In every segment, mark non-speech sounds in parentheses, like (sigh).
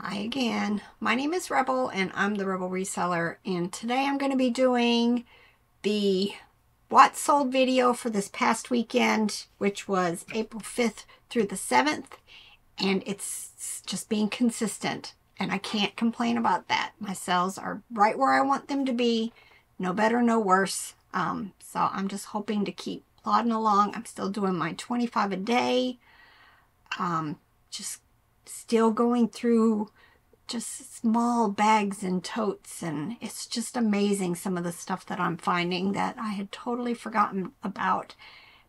Hi again. My name is Rebel and I'm the Rebel Reseller and today I'm going to be doing the what sold video for this past weekend which was April 5th through the 7th and it's just being consistent and I can't complain about that. My sales are right where I want them to be. No better, no worse. Um, so I'm just hoping to keep plodding along. I'm still doing my 25 a day. Um, just still going through just small bags and totes and it's just amazing some of the stuff that I'm finding that I had totally forgotten about.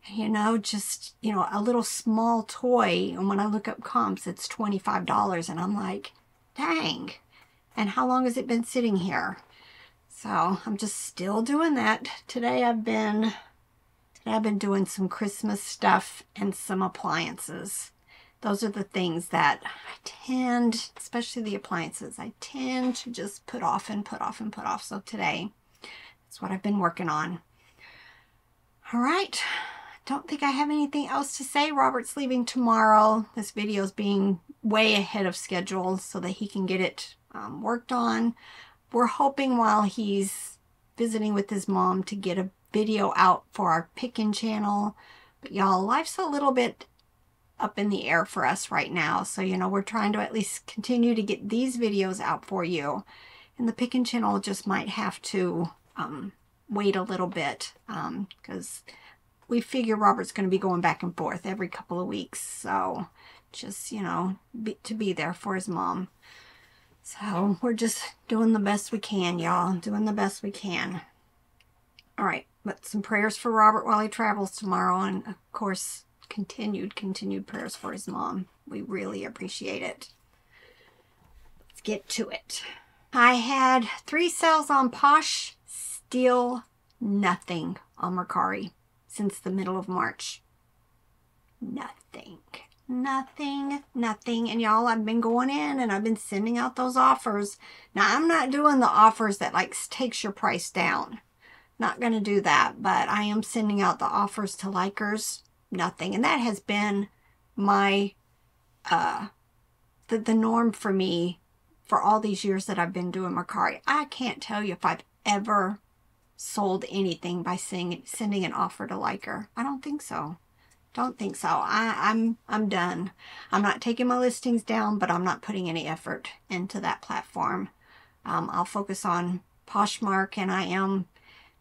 You know, just, you know, a little small toy and when I look up comps it's $25 and I'm like, dang. And how long has it been sitting here? So I'm just still doing that. Today I've been today I've been doing some Christmas stuff and some appliances those are the things that I tend, especially the appliances, I tend to just put off and put off and put off. So today, that's what I've been working on. All right. Don't think I have anything else to say. Robert's leaving tomorrow. This video is being way ahead of schedule so that he can get it um, worked on. We're hoping while he's visiting with his mom to get a video out for our picking channel. But y'all, life's a little bit up in the air for us right now. So, you know, we're trying to at least continue to get these videos out for you. And the picking channel just might have to um, wait a little bit because um, we figure Robert's going to be going back and forth every couple of weeks. So just, you know, be, to be there for his mom. So we're just doing the best we can, y'all. Doing the best we can. All right, but some prayers for Robert while he travels tomorrow. And of course, continued, continued prayers for his mom. We really appreciate it. Let's get to it. I had three sales on Posh, still nothing on Mercari since the middle of March. Nothing. Nothing, nothing. And y'all, I've been going in and I've been sending out those offers. Now, I'm not doing the offers that like takes your price down. Not going to do that, but I am sending out the offers to likers nothing. And that has been my, uh, the, the norm for me for all these years that I've been doing Mercari. I can't tell you if I've ever sold anything by sending, sending an offer to liker. I don't think so. Don't think so. I, I'm I'm done. I'm not taking my listings down, but I'm not putting any effort into that platform. Um, I'll focus on Poshmark, and I am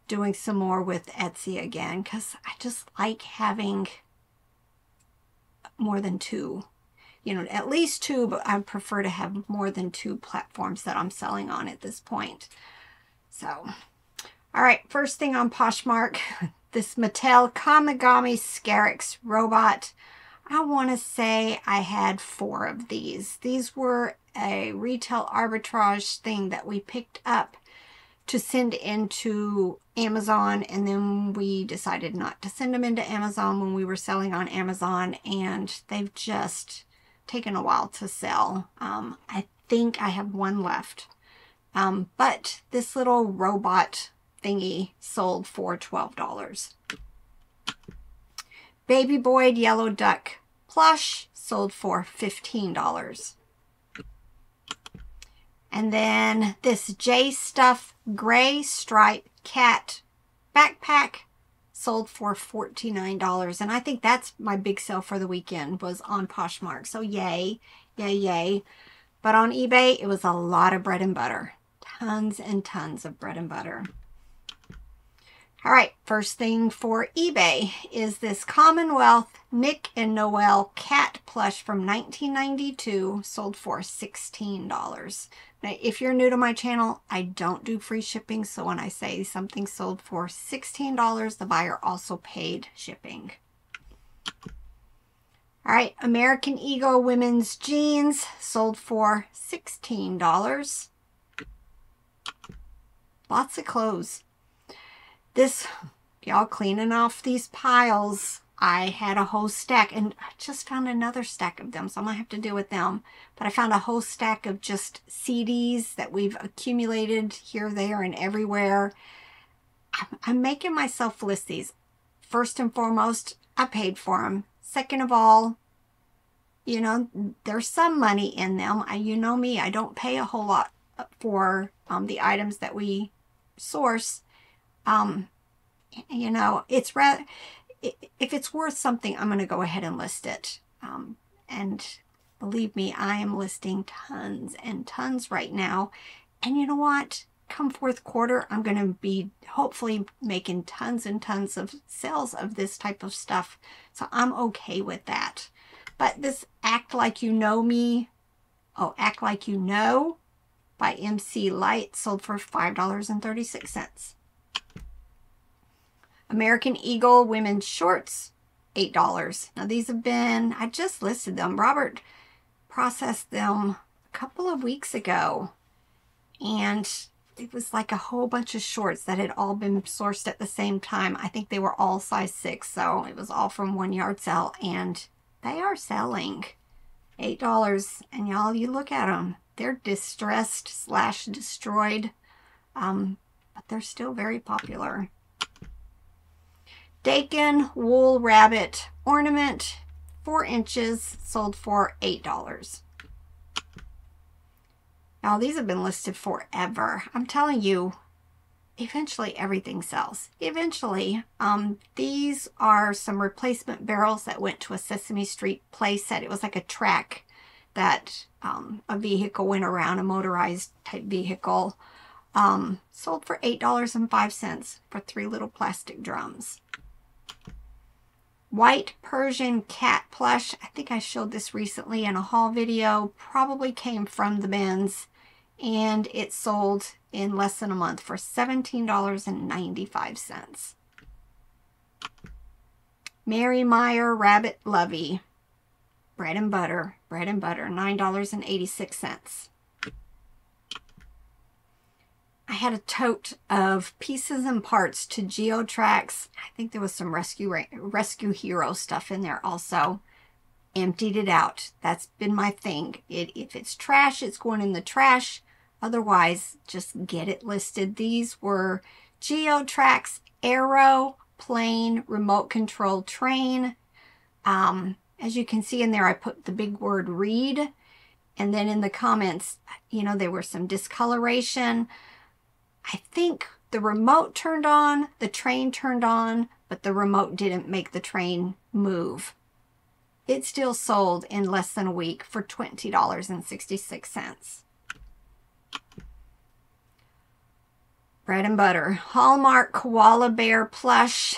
doing some more with Etsy again because I just like having more than two. You know, at least two, but I prefer to have more than two platforms that I'm selling on at this point. So, all right, first thing on Poshmark, (laughs) this Mattel Kamigami Scarix robot. I want to say I had four of these. These were a retail arbitrage thing that we picked up to send into Amazon and then we decided not to send them into Amazon when we were selling on Amazon and they've just taken a while to sell. Um, I think I have one left. Um, but this little robot thingy sold for $12. Baby Boyd Yellow Duck plush sold for $15. And then this J Stuff Gray Stripe Cat Backpack sold for $49. And I think that's my big sale for the weekend was on Poshmark. So yay, yay, yay. But on eBay, it was a lot of bread and butter. Tons and tons of bread and butter. All right, first thing for eBay is this Commonwealth Nick and Noel cat plush from 1992, sold for $16. Now, if you're new to my channel, I don't do free shipping, so when I say something sold for $16, the buyer also paid shipping. All right, American Eagle women's jeans sold for $16. Lots of clothes this, y'all cleaning off these piles, I had a whole stack and I just found another stack of them. So I'm going to have to deal with them. But I found a whole stack of just CDs that we've accumulated here, there, and everywhere. I'm making myself list these. First and foremost, I paid for them. Second of all, you know, there's some money in them. I, you know me, I don't pay a whole lot for um, the items that we source. Um, you know, it's rather, if it's worth something, I'm going to go ahead and list it. Um, and believe me, I am listing tons and tons right now. And you know what? Come fourth quarter, I'm going to be hopefully making tons and tons of sales of this type of stuff. So I'm okay with that. But this Act Like You Know Me, oh, Act Like You Know by MC Lyte sold for $5.36. American Eagle women's shorts, $8. Now these have been, I just listed them. Robert processed them a couple of weeks ago and it was like a whole bunch of shorts that had all been sourced at the same time. I think they were all size 6, so it was all from one yard sale and they are selling $8 and y'all you look at them they're distressed slash destroyed um, but they're still very popular Dakin wool rabbit ornament four inches sold for eight dollars now these have been listed forever I'm telling you eventually everything sells. Eventually, um, these are some replacement barrels that went to a Sesame Street playset. It was like a track that um, a vehicle went around, a motorized type vehicle. Um, sold for $8.05 for three little plastic drums. White Persian cat plush. I think I showed this recently in a haul video. Probably came from the bins and it sold in less than a month for $17.95. Mary Meyer Rabbit Lovey. Bread and butter. Bread and butter. $9.86. I had a tote of pieces and parts to Geotrax. I think there was some Rescue Rescue Hero stuff in there also. Emptied it out. That's been my thing. It, if it's trash, it's going in the trash. Otherwise, just get it listed. These were Geotrax Aero Plane Remote Control Train. Um, as you can see in there, I put the big word read. And then in the comments, you know, there was some discoloration. I think the remote turned on, the train turned on, but the remote didn't make the train move. It still sold in less than a week for $20.66. Bread and butter. Hallmark Koala Bear plush.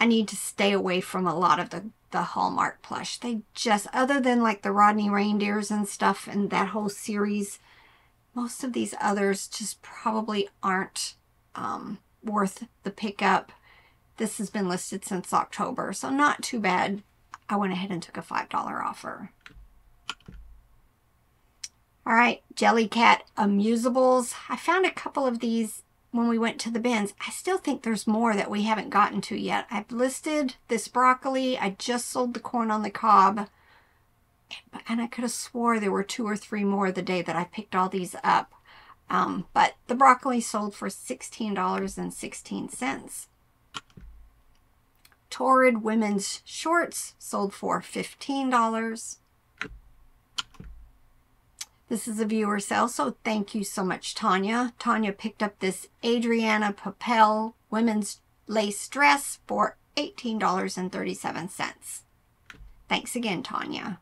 I need to stay away from a lot of the, the Hallmark plush. They just, other than like the Rodney reindeers and stuff and that whole series, most of these others just probably aren't um, worth the pickup. This has been listed since October, so not too bad. I went ahead and took a $5 offer. All right, Jellycat Amusables. I found a couple of these when we went to the bins. I still think there's more that we haven't gotten to yet. I've listed this broccoli. I just sold the corn on the cob. And I could have swore there were two or three more the day that I picked all these up. Um, but the broccoli sold for $16.16. Torrid women's shorts sold for $15. This is a viewer sale, so thank you so much, Tanya. Tanya picked up this Adrianna Papell women's lace dress for $18.37. Thanks again, Tanya.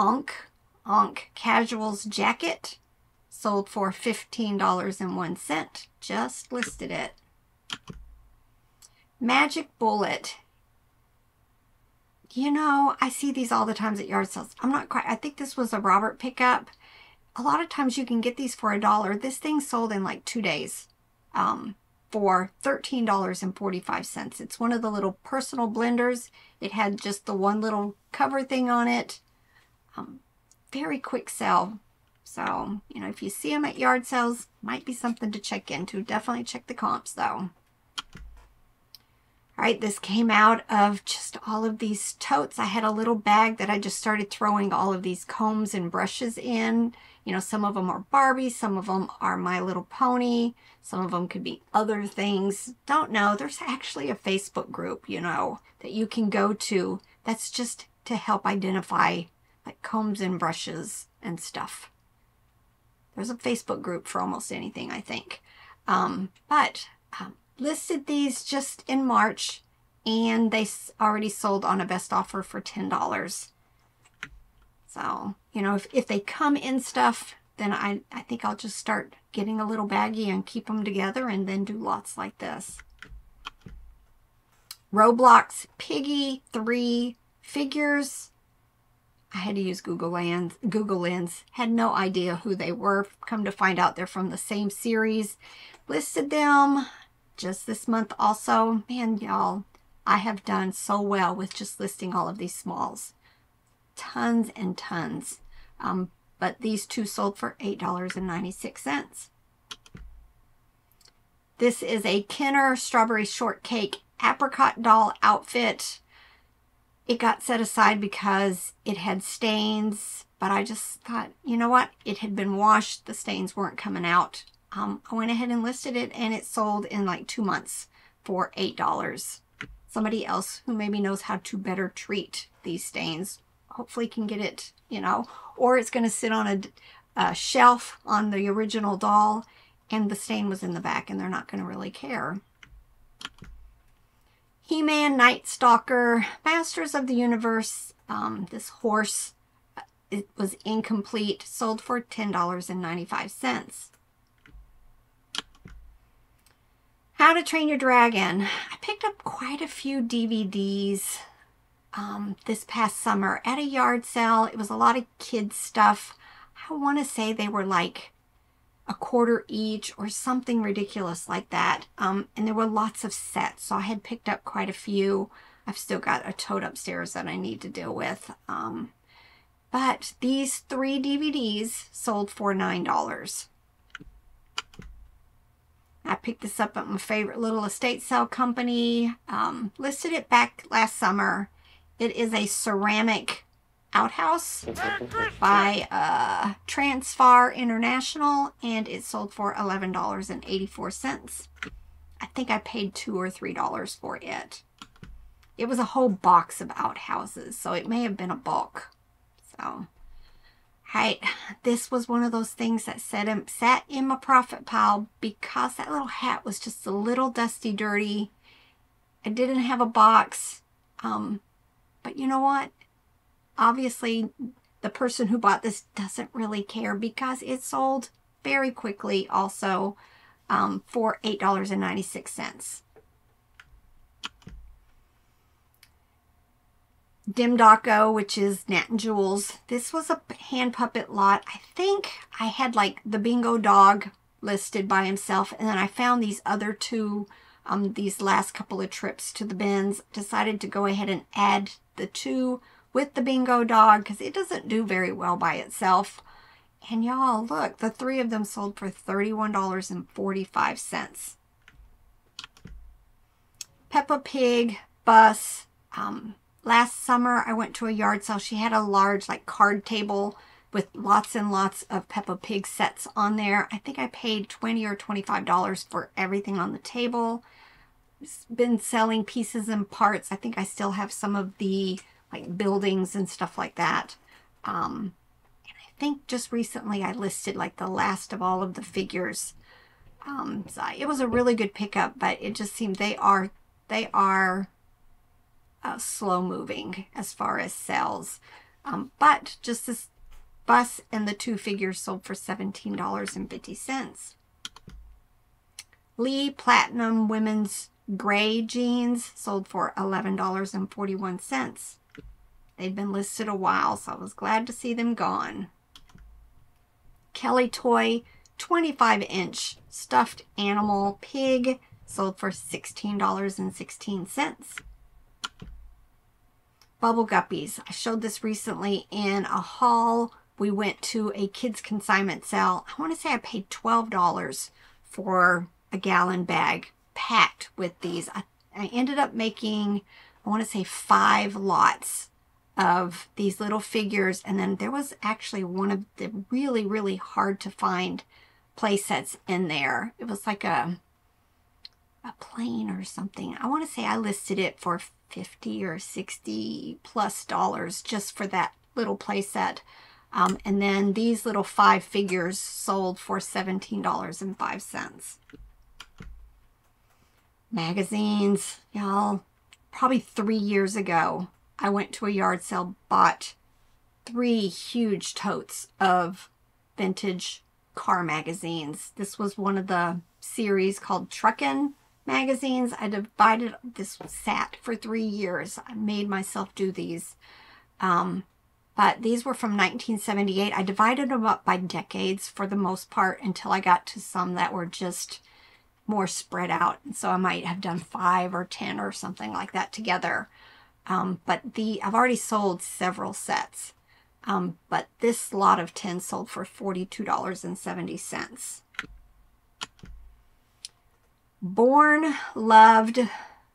Onque, Onque Casuals Jacket sold for $15.01. Just listed it. Magic Bullet you know, I see these all the times at yard sales. I'm not quite, I think this was a Robert pickup. A lot of times you can get these for a dollar. This thing sold in like two days um, for $13.45. It's one of the little personal blenders. It had just the one little cover thing on it. Um, very quick sell. So, you know, if you see them at yard sales, might be something to check into. Definitely check the comps though. All right, this came out of just all of these totes. I had a little bag that I just started throwing all of these combs and brushes in. You know, some of them are Barbie, some of them are My Little Pony, some of them could be other things. Don't know. There's actually a Facebook group, you know, that you can go to That's just to help identify like combs and brushes and stuff. There's a Facebook group for almost anything, I think. Um, but um, listed these just in March and they already sold on a best offer for $10. So, you know, if, if they come in stuff, then I, I think I'll just start getting a little baggy and keep them together and then do lots like this. Roblox Piggy 3 figures. I had to use Google Lens. Google Lens. Had no idea who they were. Come to find out they're from the same series. Listed them just this month also. Man, y'all, I have done so well with just listing all of these smalls. Tons and tons. Um, but these two sold for $8.96. This is a Kenner Strawberry Shortcake Apricot Doll outfit. It got set aside because it had stains, but I just thought, you know what? It had been washed. The stains weren't coming out. Um, I went ahead and listed it, and it sold in like two months for $8 somebody else who maybe knows how to better treat these stains hopefully can get it, you know, or it's going to sit on a, a, shelf on the original doll and the stain was in the back and they're not going to really care. He-Man, Night Stalker, Masters of the Universe, um, this horse, uh, it was incomplete, sold for $10.95. How to Train Your Dragon. I picked up quite a few DVDs um, this past summer at a yard sale. It was a lot of kids stuff. I want to say they were like a quarter each or something ridiculous like that. Um, and there were lots of sets, so I had picked up quite a few. I've still got a tote upstairs that I need to deal with. Um, but these three DVDs sold for $9. I picked this up at my favorite little estate sale company. Um, listed it back last summer. It is a ceramic outhouse by uh, Transfar International and it sold for $11.84. I think I paid 2 or $3 for it. It was a whole box of outhouses, so it may have been a bulk. So Right, this was one of those things that sat in, sat in my profit pile because that little hat was just a little dusty dirty. I didn't have a box. Um, but you know what? Obviously, the person who bought this doesn't really care because it sold very quickly also um, for $8.96. Dim Demdaco, which is Nat and Jules. This was a hand puppet lot. I think I had like the bingo dog listed by himself. And then I found these other two, um, these last couple of trips to the bins. Decided to go ahead and add the two with the bingo dog because it doesn't do very well by itself. And y'all, look, the three of them sold for $31.45. Peppa Pig, Bus, um, last summer I went to a yard sale. She had a large like card table with lots and lots of Peppa Pig sets on there. I think I paid 20 or $25 for everything on the table. It's been selling pieces and parts. I think I still have some of the like buildings and stuff like that. Um, and I think just recently I listed like the last of all of the figures. Um, so it was a really good pickup, but it just seemed they are, they are uh, slow moving as far as sales. Um, but just this bus and the two figures sold for $17.50. Lee Platinum Women's Gray Jeans sold for $11.41. They'd been listed a while, so I was glad to see them gone. Kelly Toy 25 inch stuffed animal pig sold for $16.16. Bubble Guppies. I showed this recently in a haul. We went to a kids consignment sale. I want to say I paid $12 for a gallon bag packed with these. I, I ended up making, I want to say five lots of these little figures. And then there was actually one of the really, really hard to find play sets in there. It was like a, a plane or something. I want to say I listed it for 50 or 60 plus dollars just for that little playset. Um, and then these little five figures sold for $17.05. Magazines, y'all. Probably three years ago, I went to a yard sale, bought three huge totes of vintage car magazines. This was one of the series called Truckin' magazines. I divided, this sat for three years. I made myself do these. Um, but these were from 1978. I divided them up by decades for the most part until I got to some that were just more spread out. And so I might have done five or 10 or something like that together. Um, but the I've already sold several sets. Um, but this lot of 10 sold for $42.70. Born, loved,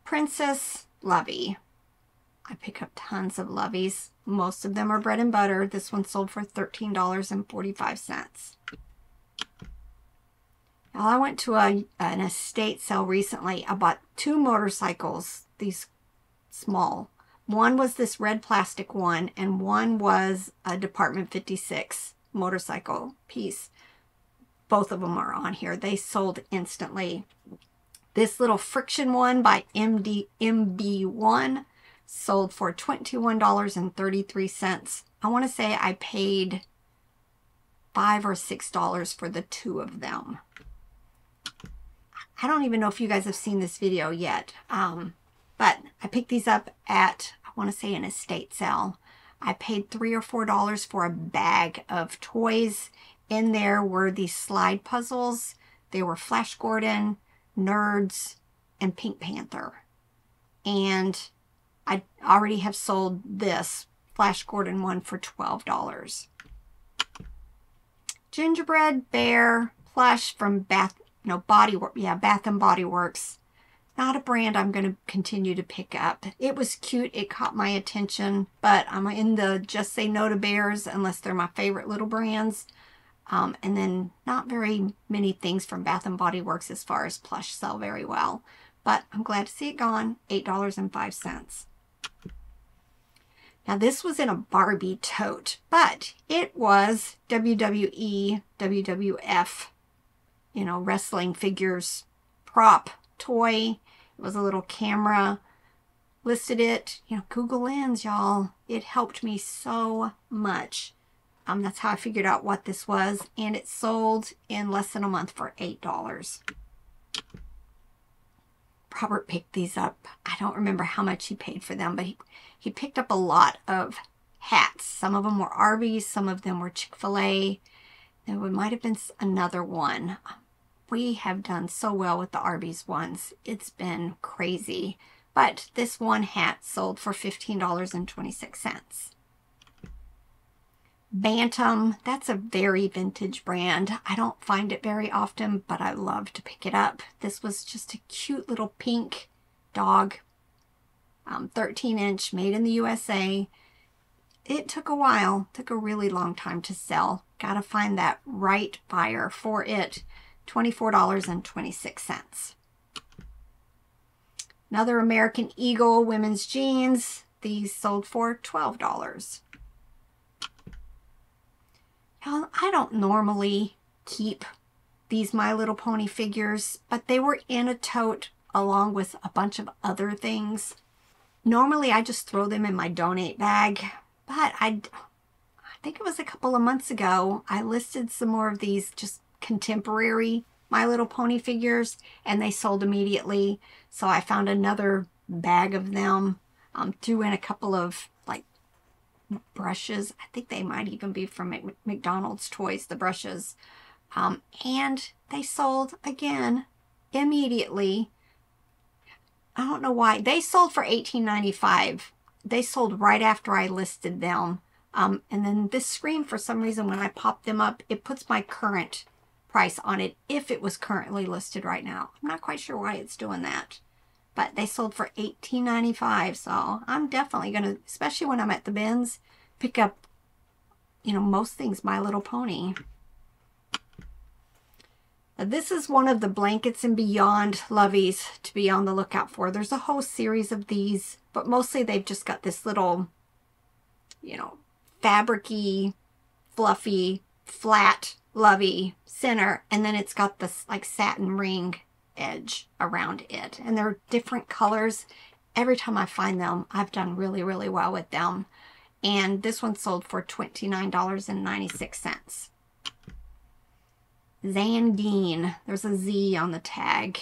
Princess Lovey. I pick up tons of Loveys. Most of them are bread and butter. This one sold for $13.45. Now, I went to a, an estate sale recently. I bought two motorcycles, these small. One was this red plastic one, and one was a Department 56 motorcycle piece. Both of them are on here. They sold instantly. This little friction one by MD, MB1 sold for $21.33. I want to say I paid 5 or $6 for the two of them. I don't even know if you guys have seen this video yet, um, but I picked these up at, I want to say an estate sale. I paid 3 or $4 for a bag of toys. In there were these slide puzzles. They were Flash Gordon, Nerds, and Pink Panther. And I already have sold this Flash Gordon one for $12. Gingerbread Bear plush from Bath, no, Body, work yeah, Bath and Body Works. Not a brand I'm going to continue to pick up. It was cute. It caught my attention, but I'm in the just say no to bears unless they're my favorite little brands. Um, and then not very many things from Bath & Body Works as far as plush sell very well. But I'm glad to see it gone. $8.05. Now this was in a Barbie tote, but it was WWE, WWF, you know, wrestling figures prop toy. It was a little camera. Listed it, you know, Google Lens, y'all. It helped me so much. Um, that's how I figured out what this was. And it sold in less than a month for $8. Robert picked these up. I don't remember how much he paid for them, but he, he picked up a lot of hats. Some of them were Arby's, some of them were Chick-fil-A. There might have been another one. We have done so well with the Arby's ones. It's been crazy. But this one hat sold for $15.26. Bantam, that's a very vintage brand. I don't find it very often, but I love to pick it up. This was just a cute little pink dog, um, 13 inch, made in the USA. It took a while, took a really long time to sell. Gotta find that right buyer for it. $24.26. Another American Eagle women's jeans. These sold for $12. I don't normally keep these My Little Pony figures, but they were in a tote along with a bunch of other things. Normally, I just throw them in my donate bag, but I, I think it was a couple of months ago, I listed some more of these just contemporary My Little Pony figures, and they sold immediately. So I found another bag of them, um, threw in a couple of like brushes. I think they might even be from McDonald's Toys, the brushes. Um, and they sold again immediately. I don't know why. They sold for $18.95. They sold right after I listed them. Um, and then this screen, for some reason, when I pop them up, it puts my current price on it if it was currently listed right now. I'm not quite sure why it's doing that. But they sold for $18.95, so I'm definitely going to, especially when I'm at the bins, pick up, you know, most things My Little Pony. This is one of the Blankets and Beyond Loveys to be on the lookout for. There's a whole series of these, but mostly they've just got this little, you know, fabricy, fluffy, flat lovey center, and then it's got this like satin ring edge around it. And they're different colors. Every time I find them, I've done really, really well with them. And this one sold for $29.96. Zandine. There's a Z on the tag.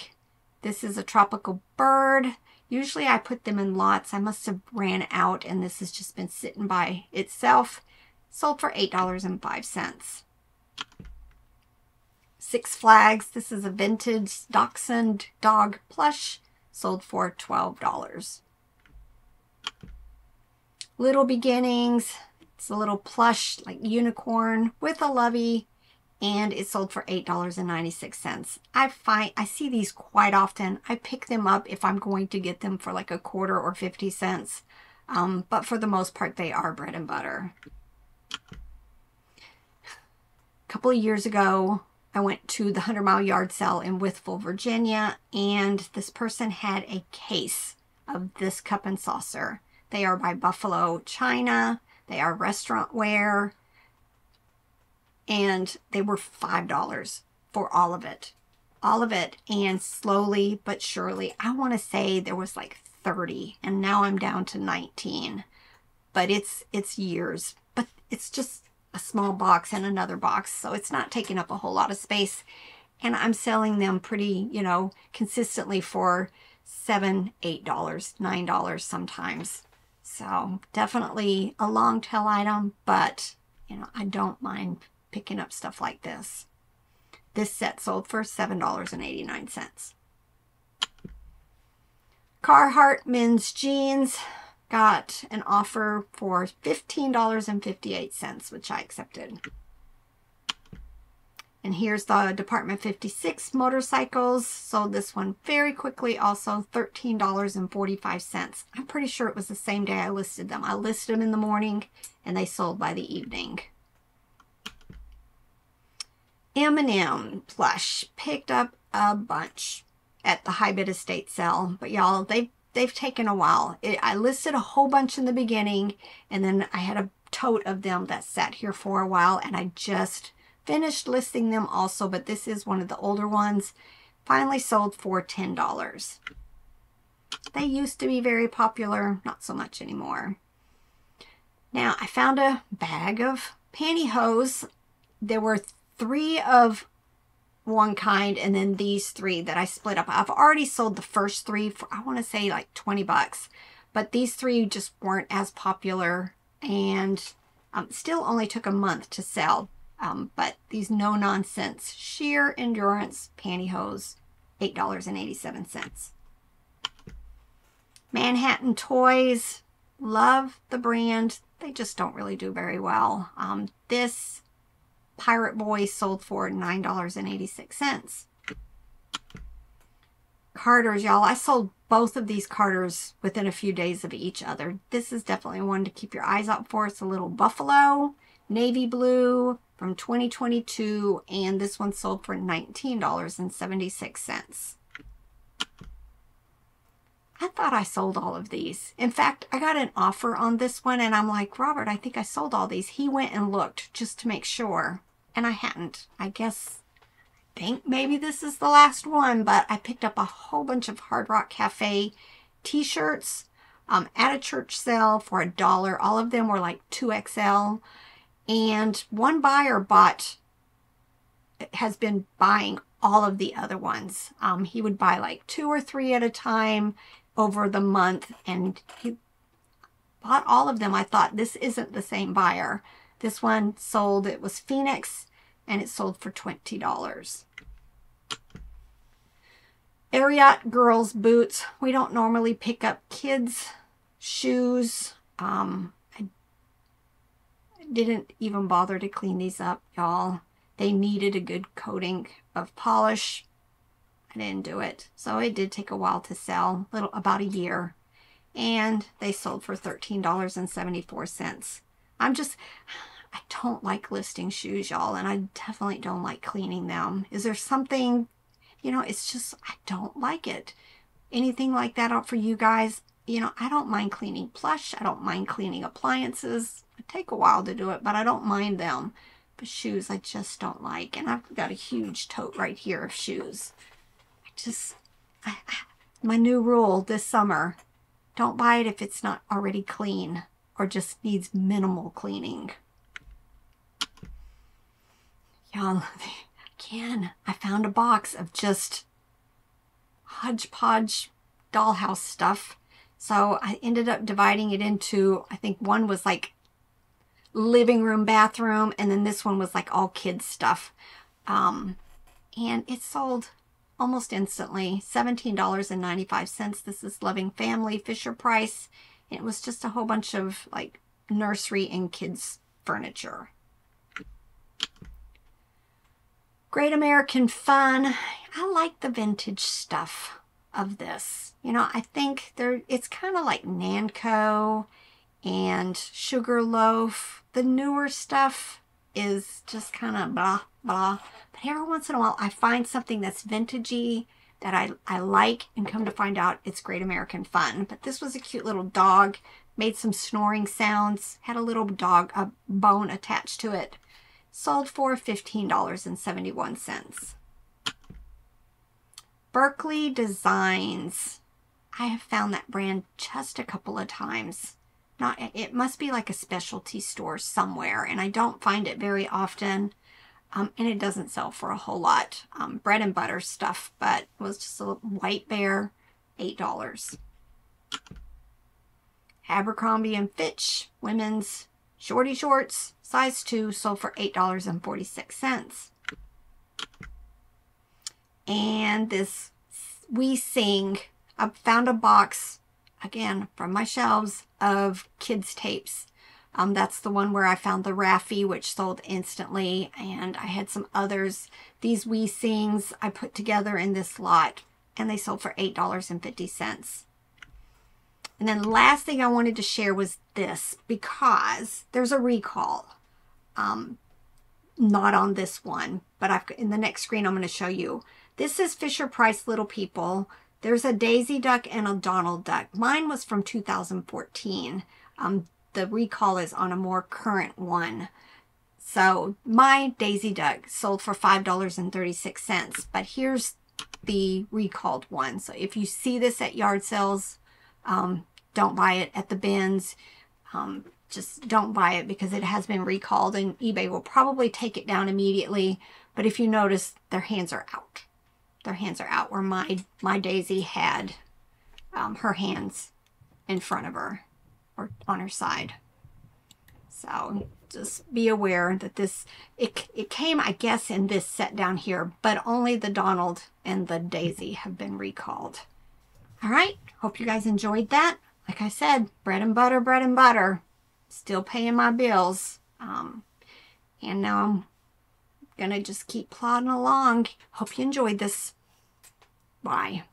This is a tropical bird. Usually I put them in lots. I must have ran out and this has just been sitting by itself. Sold for $8.05. Six Flags. This is a vintage Dachshund dog plush. Sold for $12. Little Beginnings. It's a little plush like unicorn with a lovey and it sold for $8.96. I find I see these quite often. I pick them up if I'm going to get them for like a quarter or 50 cents. Um, but for the most part, they are bread and butter. Couple of years ago, I went to the 100 Mile Yard Sale in Wytheville, Virginia, and this person had a case of this cup and saucer. They are by Buffalo China. They are restaurant wear and they were $5 for all of it. All of it. And slowly but surely, I want to say there was like 30 and now I'm down to 19. But it's it's years. But it's just a small box and another box. So it's not taking up a whole lot of space. And I'm selling them pretty, you know, consistently for seven, eight dollars, nine dollars sometimes. So definitely a long tail item, but you know, I don't mind picking up stuff like this. This set sold for $7.89. Carhartt men's jeans got an offer for $15.58, which I accepted. And here's the Department 56 motorcycles. Sold this one very quickly, also $13.45. I'm pretty sure it was the same day I listed them. I listed them in the morning and they sold by the evening. M&M plush. Picked up a bunch at the high bid estate sale. But y'all, they've, they've taken a while. It, I listed a whole bunch in the beginning. And then I had a tote of them that sat here for a while. And I just finished listing them also. But this is one of the older ones. Finally sold for $10. They used to be very popular. Not so much anymore. Now, I found a bag of pantyhose. There were three of one kind and then these three that I split up. I've already sold the first three for, I want to say like 20 bucks, but these three just weren't as popular and um, still only took a month to sell. Um, but these no nonsense sheer endurance pantyhose, $8.87. Manhattan Toys, love the brand. They just don't really do very well. Um, this Pirate Boy sold for $9.86. Carters, y'all. I sold both of these Carters within a few days of each other. This is definitely one to keep your eyes out for. It's a little Buffalo, navy blue from 2022, and this one sold for $19.76. I thought I sold all of these. In fact, I got an offer on this one and I'm like, Robert, I think I sold all these. He went and looked just to make sure and I hadn't. I guess, I think maybe this is the last one, but I picked up a whole bunch of Hard Rock Cafe t-shirts um, at a church sale for a dollar. All of them were like 2XL. And one buyer bought, has been buying all of the other ones. Um, he would buy like two or three at a time over the month and he bought all of them. I thought this isn't the same buyer. This one sold, it was Phoenix, and it sold for $20. Ariat girls boots. We don't normally pick up kids shoes. Um, I didn't even bother to clean these up, y'all. They needed a good coating of polish. I didn't do it. So it did take a while to sell, little about a year. And they sold for $13.74. I'm just, I don't like listing shoes, y'all, and I definitely don't like cleaning them. Is there something, you know, it's just, I don't like it. Anything like that out for you guys? You know, I don't mind cleaning plush. I don't mind cleaning appliances. It take a while to do it, but I don't mind them. But shoes, I just don't like. And I've got a huge tote right here of shoes. I just, I, my new rule this summer, don't buy it if it's not already clean or just needs minimal cleaning. Y'all, (laughs) again, I found a box of just hodgepodge dollhouse stuff. So I ended up dividing it into, I think one was like living room, bathroom, and then this one was like all kids stuff. Um, and it sold almost instantly, $17.95. This is Loving Family, Fisher Price. It was just a whole bunch of like nursery and kids furniture. Great American Fun. I like the vintage stuff of this. You know, I think there it's kind of like Nanco and Sugarloaf. The newer stuff is just kind of blah, blah. But every once in a while, I find something that's vintagey that I, I like and come to find out it's Great American Fun. But this was a cute little dog, made some snoring sounds, had a little dog, a bone attached to it sold for $15.71. Berkeley Designs. I have found that brand just a couple of times. Not It must be like a specialty store somewhere, and I don't find it very often. Um, and it doesn't sell for a whole lot. Um, bread and butter stuff, but was just a white bear, $8. Abercrombie and Fitch women's shorty shorts, Size 2 sold for $8.46. And this Wee Sing, I found a box, again, from my shelves of kids tapes. Um, that's the one where I found the Raffi, which sold instantly, and I had some others. These wee Sings I put together in this lot, and they sold for $8.50. And then the last thing I wanted to share was this, because there's a recall. Um, not on this one, but I've in the next screen I'm going to show you. This is Fisher Price Little People. There's a Daisy Duck and a Donald Duck. Mine was from 2014. Um, the recall is on a more current one. So my Daisy Duck sold for $5.36, but here's the recalled one. So if you see this at yard sales, um, don't buy it at the bins. Um, just don't buy it because it has been recalled and eBay will probably take it down immediately. But if you notice, their hands are out. Their hands are out where my, my Daisy had um, her hands in front of her or on her side. So just be aware that this, it, it came, I guess, in this set down here, but only the Donald and the Daisy have been recalled. All right, hope you guys enjoyed that. Like I said, bread and butter, bread and butter still paying my bills. Um, and now I'm going to just keep plodding along. Hope you enjoyed this. Bye.